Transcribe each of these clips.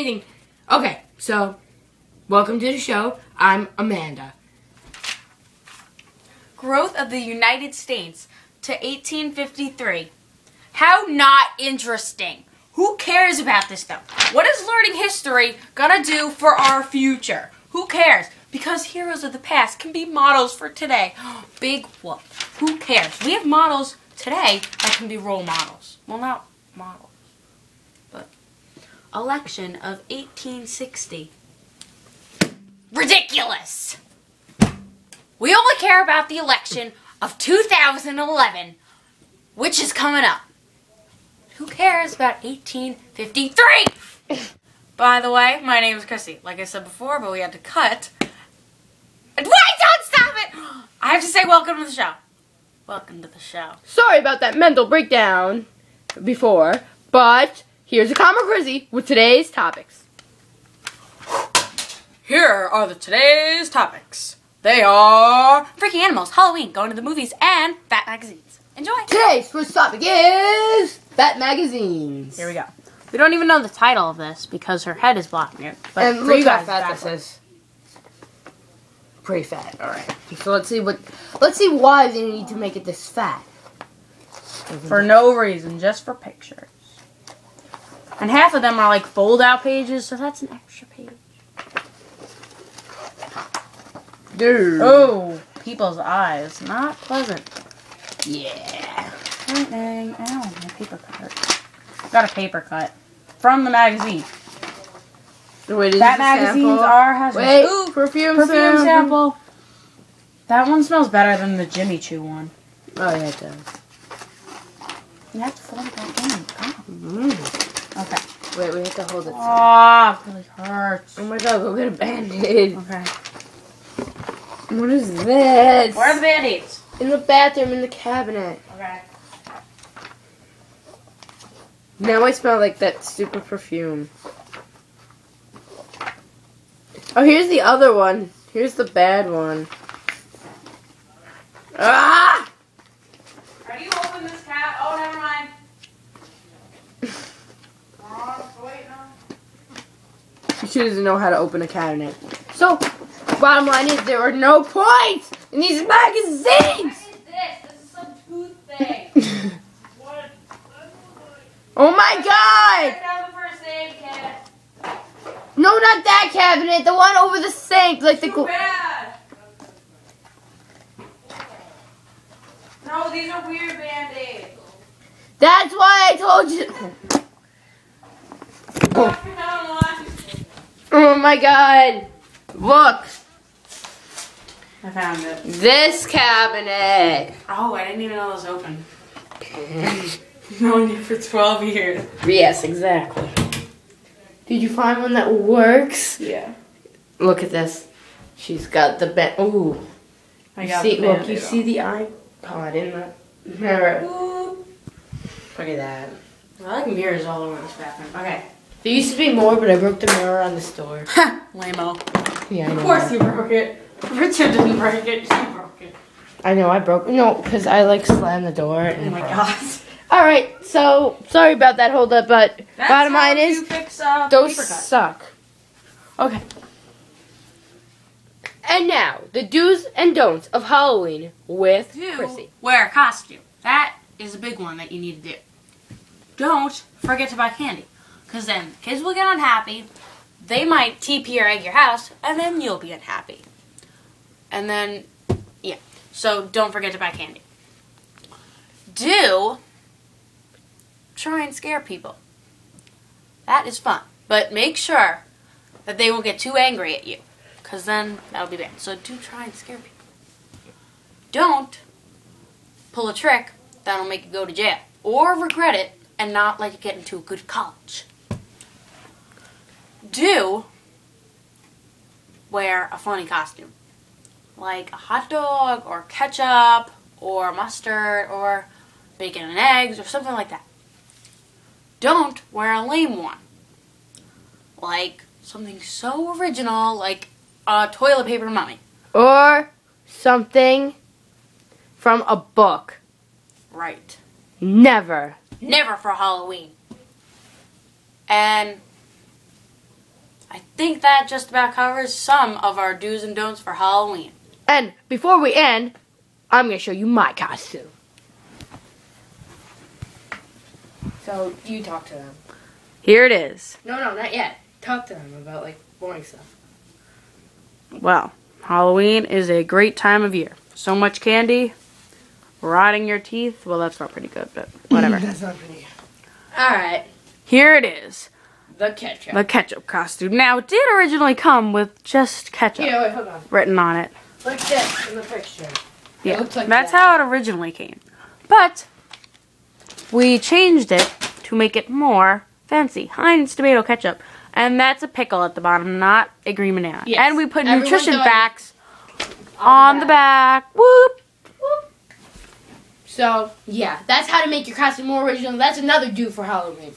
anything. Okay, so welcome to the show. I'm Amanda. Growth of the United States to 1853. How not interesting. Who cares about this stuff? What is learning history gonna do for our future? Who cares? Because heroes of the past can be models for today. Big whoop. Who cares? We have models today that can be role models. Well, not models, election of 1860. Ridiculous! We only care about the election of 2011, which is coming up. Who cares about 1853? By the way, my name is Krissi. Like I said before, but we had to cut. Wait, don't stop it! I have to say welcome to the show. Welcome to the show. Sorry about that mental breakdown before, but here's a comic Grizzy with today's topics. Here are the today's topics. They are freaky animals, Halloween, going to the movies, and fat magazines. Enjoy. Today's first topic is Fat Magazines. Here we go. We don't even know the title of this because her head is blocking it. But and for look you guys, fat it's this is. Pretty fat. All right. So let's see what. Let's see why they need to make it this fat. for no reason, just for pictures. And half of them are like fold out pages, so that's an extra page. Dude. Oh, people's eyes. Not pleasant. Yeah. Dang. Ow, my paper cut. Got a paper cut. From the magazine. Wait, is That magazines are hazardous. Wait. Ooh, perfume, perfume sample. sample. That one smells better than the Jimmy Choo one. Oh yeah, it does. You have to fold it back in. Oh. Mm. Okay. Wait, we have to hold it. Ah, it really hurts. Oh my god, go get a band-aid. Okay. What is this? Where are the band-aids? In the bathroom, in the cabinet. Okay. Now I smell like that stupid perfume. Oh, here's the other one. Here's the bad one. Ah! How do you open this cat? Oh, never mind. Oh, wait, no. She doesn't know how to open a cabinet. So, bottom line is there are no points in these magazines! What is this? This is some tooth thing. what? oh my god! Check out the first aid kit. No, not that cabinet. The one over the sink, like the. Too gl- bad. No, these are weird band-aids. That's why I told you. Oh my god! Look, I found it. this cabinet. Oh, I didn't even know it was open. Known you for 12 years. Yes, exactly. Did you find one that works? Yeah. Look at this. She's got the bed. Ooh. I You got see, the look, you see the iPod in the mirror. on. Look at that. I like mirrors all over this bathroom. Okay. There used to be more, but I broke the mirror on the store. Lame-o. Yeah, I know. Of course you broke it. Richard didn't break it. You broke it. I know, I broke. No, because I like slammed the door. Oh my god. All right, so sorry about that hold up, but That's bottom how line you is fix, uh, those suck. Okay. And now the do's and don'ts of Halloween with Do Krissi. wear a costume. That is a big one that you need to do. Don't forget to buy candy. Because then kids will get unhappy. They might TP or egg your house, and then you'll be unhappy. And then, yeah. So don't forget to buy candy. Do try and scare people. That is fun. But make sure that they won't get too angry at you. Because then that'll be bad. So do try and scare people. Don't pull a trick that'll make you go to jail. Or regret it and not let you get into a good college. Do wear a funny costume. Like a hot dog or ketchup or mustard or bacon and eggs or something like that. Don't wear a lame one. Like something so original like a toilet paper mummy. Or something from a book. Right. Never. Never for Halloween. And I think that just about covers some of our do's and don'ts for Halloween. And before we end, I'm gonna show you my costume. So you talk to them. Here it is. No, no, not yet. Talk to them about like boring stuff. Well, Halloween is a great time of year. So much candy, rotting your teeth. Well, that's not pretty good, but whatever. That's not pretty. All right, Here it is, the ketchup. the ketchup costume. Now, it did originally come with just ketchup yeah, wait, hold on. written on it. Like this in the picture. Yeah, looks like that's that. how it originally came. But we changed it to make it more fancy. Heinz tomato ketchup. And that's a pickle at the bottom, not a green banana. Yes. And we put Everyone nutrition facts on the back. Whoop! So yeah, that's how to make your costume more original. That's another do for Halloween.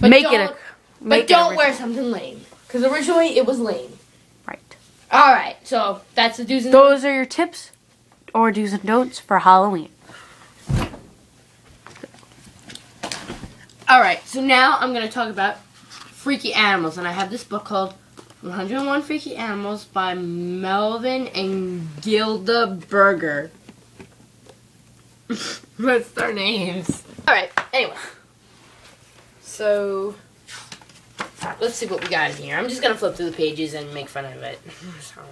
But make it a But don't wear something lame. Because originally it was lame. Right. All right, so that's the do's and Those are your tips or do's and don'ts for Halloween. All right, so now I'm gonna talk about freaky animals, and I have this book called 101 Freaky Animals by Melvin and Gilda Berger. What's their names? All right. Anyway, so let's see what we got in here. I'm just gonna flip through the pages and make fun of it. So.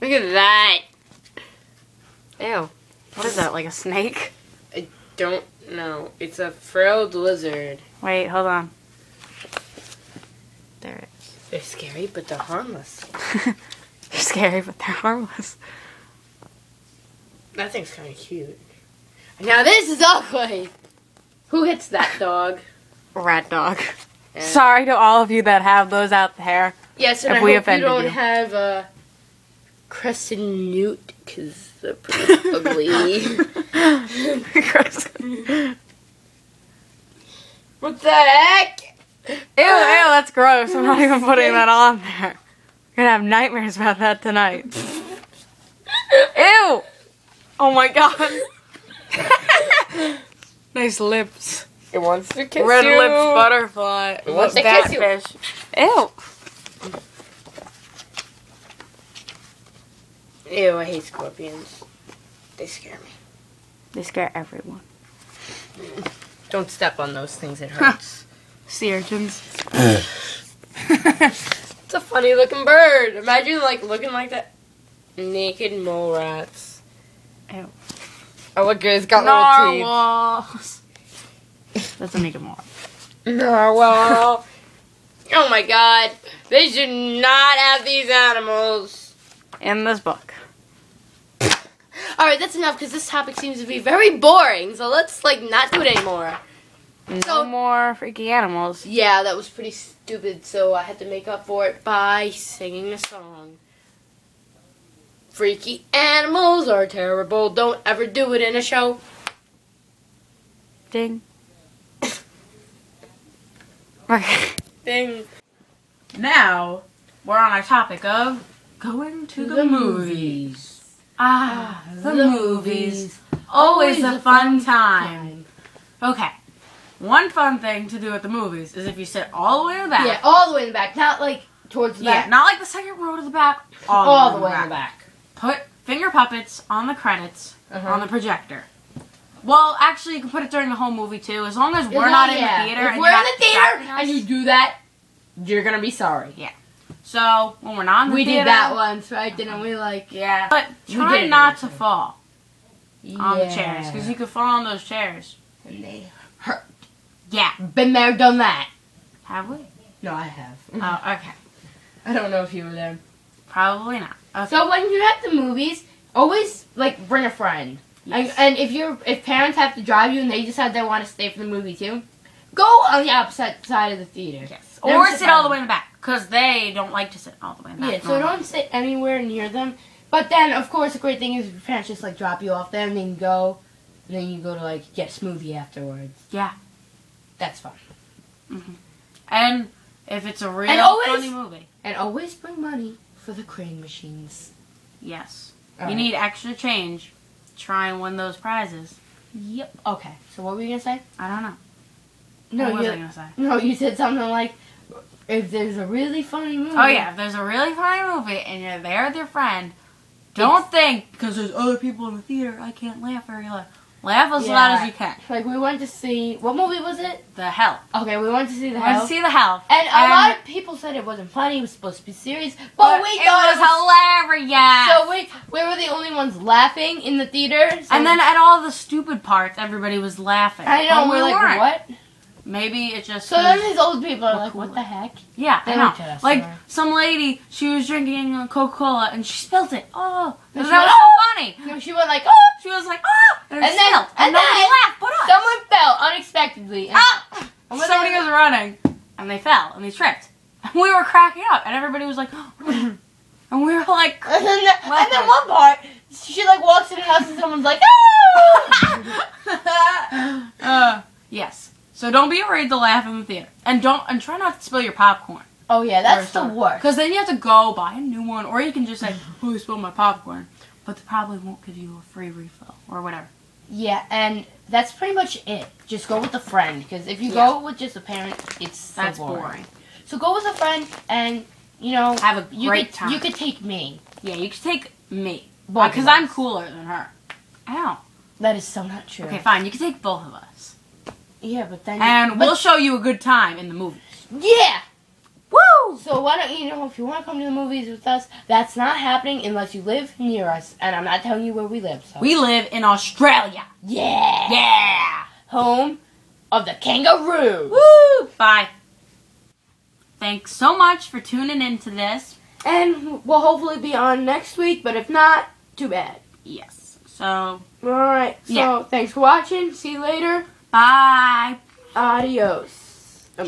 Look at that. Ew. What is that, like a snake? I don't know. It's a frilled lizard. Wait, hold on. There it They're scary, but they're harmless. they're scary, but they're harmless. That thing's kind of cute. Now this is ugly. Who hits that dog? Rat dog. And- Sorry to all of you that have those out there. Yes, and if I we hope you offended don't you. have a crescent newt because they're pretty ugly. What the heck? Ew, ew, that's gross. I'm not even putting that on there. I'm gonna have nightmares about that tonight. Ew! Oh my god. Nice lips. It wants to kiss Red you. lips butterfly. It wants to kiss you. fish. Ew. Ew, I hate scorpions. They scare me. They scare everyone. Don't step on those things. It hurts. Sea urchins. it's a funny looking bird. Imagine like looking like that. Naked mole rats. Ew. Oh, look, it's got little teeth. Narwhals. That's a naked more. Narwhal. oh my god. They should not have these animals. In this book. Alright, that's enough because this topic seems to be very boring. So let's, like, not do it anymore. No So- more freaky animals. Yeah, that was pretty stupid. So I had to make up for it by singing a song. Freaky animals are terrible. Don't ever do it in a show. Ding. Ding. Now, we're on our topic of going to the, The movies. Ah, the, the movies. Always a fun time. Okay. One fun thing to do at the movies is if you sit all the way in the back. Yeah, all the way in the back. Not like towards the Yeah, back. not like the second row to the back. All, all the way in the back. Put finger puppets on the credits Uh-huh. on the projector. Well, actually, you can put it during the whole movie too, as long as we're As not long- in yeah. the theater. If and we're in the theater us. and you do that, you're gonna be sorry. Yeah. So when we're not in the We theater, did that once, right? Didn't we? Like Yeah, but try not to fall on the chairs because you could fall on those chairs. and they hurt. Yeah, Been there, done that. have we? No, I have. Oh, okay. I don't know if you were there. Probably not. Okay. So when you're at the movies, always like bring a friend. And, Yes. and if you're if parents have to drive you and they decide they want to stay for the movie too, go on the opposite side of the theater. yes. Never Or sit sit all the way in the back because they don't like to sit all the way in the back. Yeah, so don't sit anywhere near them. But then, of course, the great thing is your parents just like drop you off there and then you go, and then you go to like get a smoothie afterwards. Yeah. That's fun. Mm-hmm. And if it's a real And always- funny movie, And always bring money for the crane machines. yes, All you right. need extra change. Try and win those prizes. Yep. Okay. So what were you gonna say? I don't know. No, what was I gonna say? No, you said something like, if there's a really funny movie. Oh yeah, if there's a really funny movie and you're there with your friend, don't think because there's other people in the theater I can't laugh very loud. Laugh as loud as you can. Like we went to see what movie was it? The Help. Okay, we went to see the want Help. to see the Help. and a lot of people said it wasn't funny. It was supposed to be serious, but, we it thought was it was hilarious. So we we were the only ones laughing in the theater. so- and then at all the stupid parts, everybody was laughing. I know But we're we like weren't. what? Maybe it just. So then these old people are like, what the heck? yeah, they I know. us Like some lady, she was drinking Coca Cola and she spilled it. Oh, And that she was went, so funny. No, she went like, oh! She was like, oh, and, And then- spilled. and and, then laughed but us. Someone fell unexpectedly. And, Ah! Somebody was running, and they fell, and they tripped. And we were cracking up, and everybody was like, and we were like, And then, the, and then one part, she like walks in the house and someone's like, oh! uh, yes. So don't be afraid to laugh in the theater, and don't and try not to spill your popcorn. oh yeah, that's the worst. Because then you have to go buy a new one, or you can just say, "Oh, I spilled my popcorn," but they probably won't give you a free refill or whatever. Yeah, and that's pretty much it. Just go with a friend, because if you Yeah. go with just a parent, it's so That's boring. boring. So go with a friend, and you know, Have a you great could, time. You could take me. Yeah, you could take me because uh, I'm cooler than her. Ow. That is so not true. Okay, fine. You can take both of us, Yeah, but then and but- we'll show you a good time in the movies. yeah. Woo! So why don't you know if you want to come to the movies with us? That's not happening unless you live near us, and I'm not telling you where we live. So We live in Australia. yeah, Yeah. home of the kangaroo. Woo! Bye. Thanks so much for tuning into this. And we'll hopefully be on next week, but if not, too bad. Yes. So, All right. So Yeah. thanks for watching. See you later. Bye. Adios. Ciao.